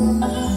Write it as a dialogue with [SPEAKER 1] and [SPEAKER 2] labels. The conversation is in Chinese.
[SPEAKER 1] 啊。